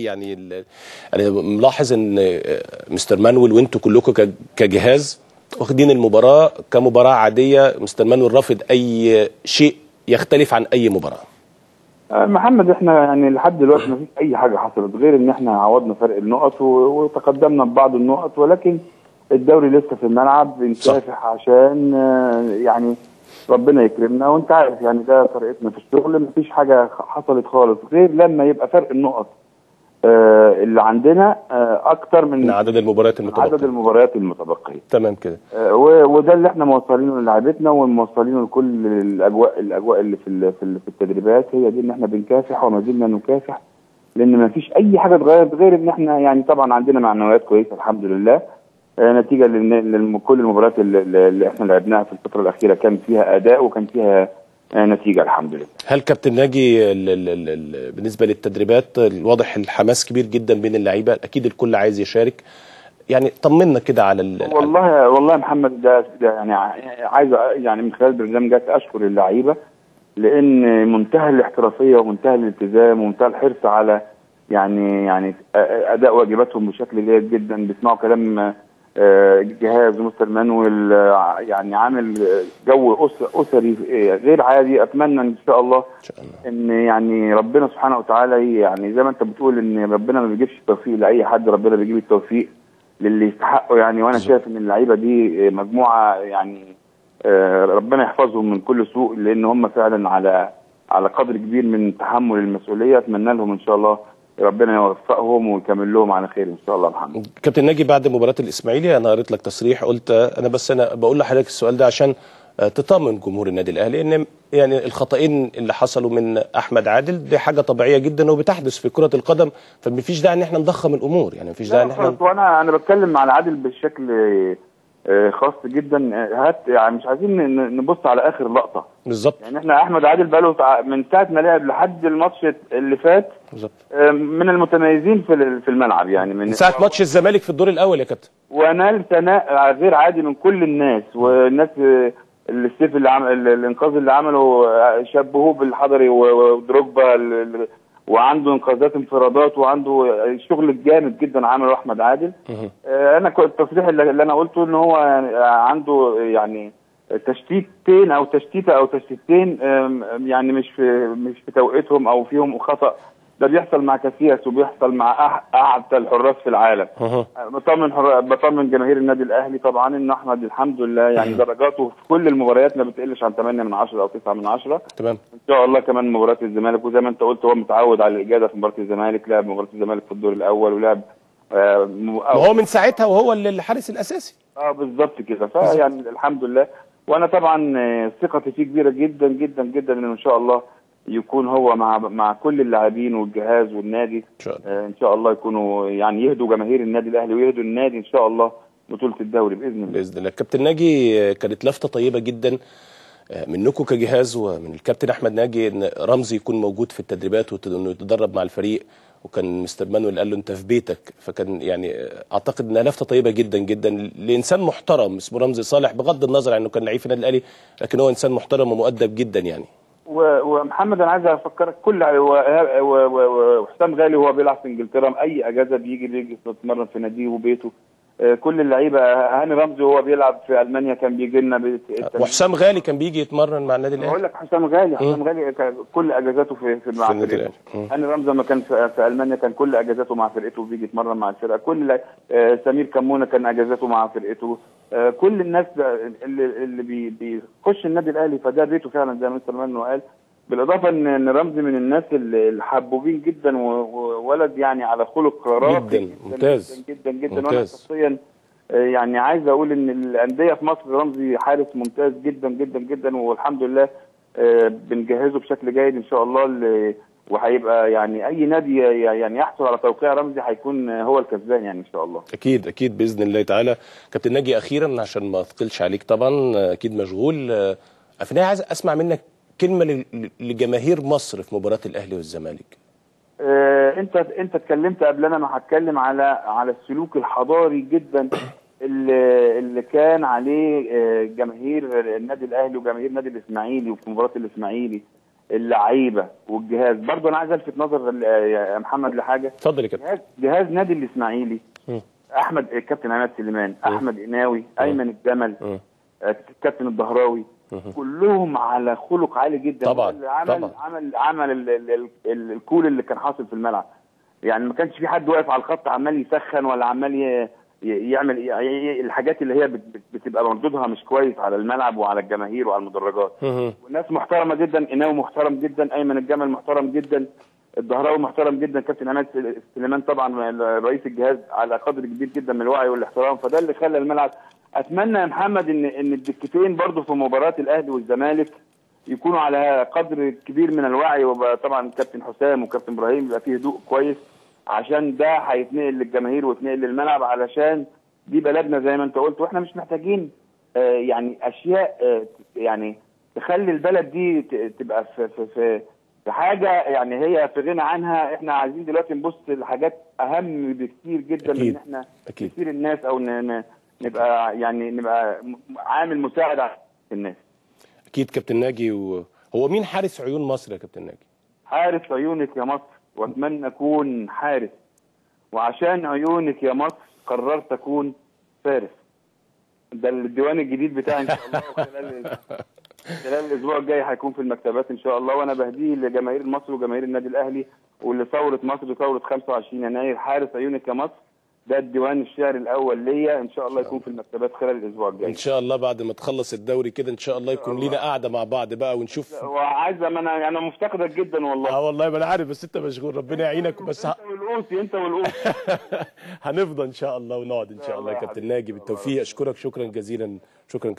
يعني أنا ملاحظ إن آه، مستر مانويل وأنتوا كلكم كجهاز واخدين المباراة كمباراة عادية. مستر مانويل رافض أي شيء يختلف عن أي مباراة؟ آه، محمد إحنا يعني لحد دلوقتي ما فيش أي حاجة حصلت غير إن إحنا عوضنا فرق النقط وتقدمنا ببعض النقط ولكن الدوري لسه في الملعب بنكافح عشان آه، يعني ربنا يكرمنا. وأنت عارف يعني ده طريقتنا في الشغل ما فيش حاجة حصلت خالص غير لما يبقى فرق النقط. اللي عندنا آه، أكتر من من عدد المباريات عدد المتبقيه المباريات المتبقية. تمام كده. آه، وده اللي إحنا موصلينه للاعيبتنا وموصلينه لكل الأجواء الأجواء اللي في في ال- في التدريبات. هي دي ان إحنا بنكافح وما زلنا نكافح لأن ما فيش أي حاجة اتغيرت غير إن إحنا يعني طبعا عندنا معنويات كويسة الحمد لله. آه، نتيجة لأن كل المباريات اللي, اللي إحنا لعبناها في الفترة الأخيرة كان فيها أداء وكان فيها آه، نتيجة الحمد لله. هل كابتن ناجي ال ال ال ال بالنسبة للتدريبات واضح الحماس كبير جدا بين اللعيبة أكيد الكل عايز يشارك. يعني طمنا كده على ال والله والله محمد ده, ده يعني عايز يعني من خلال برنامجك أشكر اللعيبة لأن منتهى الاحترافية ومنتهى الالتزام ومنتهى الحرص على يعني يعني أداء واجباتهم بشكل جيد جدا بيسمعوا كلام آه، جهاز مستر مانويل آه، يعني عامل آه، جو أسري آه، غير عادي. أتمنى إن شاء الله إن يعني ربنا سبحانه وتعالى يعني زي ما أنت بتقول إن ربنا ما بيجيبش التوفيق لأي حد ربنا بيجيب التوفيق للي يستحقه يعني. وأنا شايف إن اللعيبة دي مجموعة يعني آه، ربنا يحفظهم من كل سوء لأن هم فعلا على على قدر كبير من تحمل المسؤولية. أتمنى لهم إن شاء الله ربنا يوفقهم ويكمل لهم على خير إن شاء الله محمد. كابتن ناجي بعد مباراة الإسماعيلي أنا قريت لك تصريح قلت أنا بس أنا بقول لحضرتك السؤال ده عشان آه، تطمن جمهور النادي الأهلي إن يعني الخطأين اللي حصلوا من أحمد عادل دي حاجة طبيعية جدا وبتحدث في كرة القدم فمفيش داعي إن إحنا نضخم الأمور يعني مفيش داعي إن إحنا وأنا أنا بتكلم على عادل بشكل آه، خاص جدا. آه، هات يعني مش عايزين نبص على آخر لقطة. بالظبط. يعني إحنا أحمد عادل بقاله من ساعة ما لعب لحد الماتش اللي فات بالظبط. آه، من المتميزين في في الملعب يعني. من من ساعة ماتش الزمالك في الدور الأول يا كابتن. ونال ثناء غير عادي من كل الناس. والناس آه، السيف اللي عمل الإنقاذ اللي عمله آه، شبهوه بالحضري ودروجبا وعنده انقاذات انفرادات وعنده شغل جامد جدا عمله أحمد عادل. آه، أنا التصريح اللي أنا قلته إن هو يعني عنده يعني تشتيتين أو تشتيتة أو تشتيتين يعني مش في مش في توقيتهم أو فيهم خطأ ده بيحصل مع كاسياس وبيحصل مع اعتى الحراس في العالم. بطمن حر... بطمن جماهير النادي الأهلي. طبعا إن أحمد الحمد لله يعني درجاته في كل المباريات ما بتقلش عن 8 من 10 أو 9 من 10 تمام. إن شاء الله كمان مباراة الزمالك وزي ما أنت قلت هو متعود على الاجاده في مباراة الزمالك. لعب مباراة الزمالك في الدور الأول ولعب آه م- هو من ساعتها وهو اللي الحارس الأساسي. آه بالظبط كده. فيعني الحمد لله. وأنا طبعا آه، ثقتي فيه كبيرة جدا جدا جدا إنه إن شاء الله يكون هو مع مع كل اللاعبين والجهاز والنادي. إن شاء الله. آه، إن شاء الله يكونوا يعني يهدوا جماهير النادي الأهلي ويهدوا النادي إن شاء الله بطوله الدوري بإذن الله. بإذن الله. كابتن ناجي آه، كانت لفتة طيبة جدا آه، منكم كجهاز ومن الكابتن أحمد ناجي إن رمزي يكون موجود في التدريبات وانه يتدرب مع الفريق وكان مستر مانويل قال له أنت في بيتك. فكان يعني أعتقد إنها لفتة طيبة جدا جدا لإنسان محترم اسمه رمزي صالح بغض النظر عن إنه كان لعيب في النادي الأهلي لكن هو إنسان محترم ومؤدب جدا يعني. ومحمد أنا عايز أفكرك كل وحسام غالي وهو بيلعب في إنجلترا أي أجازة بيجي بيجي يتمرن في ناديه وبيته؟ كل اللعيبة هاني رمزي وهو بيلعب في ألمانيا كان بيجي لنا بيت- وحسام غالي كان بيجي يتمرن مع النادي بقول الاهلي لك حسام غالي حسام غالي كل أجازاته في في مع فرقته. مم. هاني رمزي لما كان في, في ألمانيا كان كل أجازاته مع فرقته بيجي يتمرن مع الفرقة. كل آه، سمير كمونة كان أجازاته مع فرقته. آه، كل الناس اللي اللي بي- بيخش النادي الأهلي فده بيته فعلا زي ما مستر مانو قال. بالإضافة ان إن رمزي من الناس اللي الحبوبين جدا وولد يعني على خلق راقي جداً، ممتاز. جدا جدا, جدا وأنا. شخصيا آه، يعني عايز أقول إن الأندية في مصر رمزي حارس ممتاز جدا جدا جدا والحمد لله آه، بنجهزه بشكل جيد إن شاء الله وهيبقى يعني أي نادي يعني يحصل على توقيع رمزي هيكون هو الكسبان يعني إن شاء الله أكيد أكيد بإذن الله تعالى كابتن ناجي أخيرا عشان ما أثقلش عليك طبعا آه، أكيد مشغول في النهايه عايز أسمع منك كلمة لجماهير مصر في مباراة الأهلي والزمالك. آه، انت انت اتكلمت قبلنا أنا هتكلم على على السلوك الحضاري جدا اللي اللي كان عليه آه، جماهير النادي الأهلي وجماهير النادي الإسماعيلي وفي مباراة الإسماعيلي اللعيبة والجهاز. برضه أنا عايز ألفت نظر يا محمد لحاجة. اتفضل يا كابتن. جهاز جهاز نادي الإسماعيلي مم. أحمد الكابتن عماد سليمان أحمد قناوي أيمن الجمل مم. آه، الكابتن الدهراوي كلهم على خلق عالي جدا. طبعاً، اللي عمل طبعاً. عمل عمل ال ال ال ال الكول اللي كان حاصل في الملعب. يعني ما كانش في حد واقف على الخط عمال يسخن ولا عمال يعمل الحاجات اللي هي بت- بت- بتبقى مردودها مش كويس على الملعب وعلى الجماهير وعلى المدرجات. والناس محترمة جدا قناوي محترم جدا أيمن الجمل محترم جدا الدهراوي محترم جدا كابتن عماد سل- سليمان طبعا رئيس الجهاز على قدر كبير جدا من الوعي والاحترام. فده اللي خلى الملعب أتمنى يا محمد ان إن الدكتين برضو في مباراة الأهلي والزمالك يكونوا على قدر كبير من الوعي وطبعا كابتن حسام وكابتن إبراهيم يبقى فيه هدوء كويس عشان ده هيتنقل للجماهير ويتنقل للملعب علشان دي بلدنا زي ما أنت قلت وإحنا مش محتاجين آه، يعني أشياء آه، يعني تخلي البلد دي تبقى في في في في حاجة يعني هي في غنى عنها إحنا عايزين دلوقتي نبص لحاجات أهم بكتير جدا من أكيد. إن إحنا أكيد. كتير الناس أو نبقى يعني نبقى عامل مساعد على الناس. أكيد كابتن ناجي و... هو مين حارس عيون مصر يا كابتن ناجي؟ حارس عيونك يا مصر وأتمنى أكون حارس. وعشان عيونك يا مصر قررت أكون فارس. ده الديوان الجديد بتاعي إن شاء الله خلال خلال الأسبوع الجاي هيكون في المكتبات إن شاء الله. وأنا بهديه لجماهير مصر وجماهير النادي الأهلي ولثوره مصر ثورة 25 يناير. حارس عيونك يا مصر ده الديوان الشعري الأول ليا. إن شاء الله يكون في المكتبات خلال الأسبوع الجاي. إن شاء الله بعد ما تخلص الدوري كده إن شاء الله يكون لينا قاعدة مع بعض بقى ونشوف. وعايز أنا أنا مفتقدك جدا والله. آه والله ما أنا عارف بس أنت مشغول. ربنا يعينك بس. أنت والقوسي أنت والقوسي هنفضى إن شاء الله ونقعد إن شاء الله يا كابتن. ناجي بالتوفيق. أشكرك شكرا جزيلا. شكرا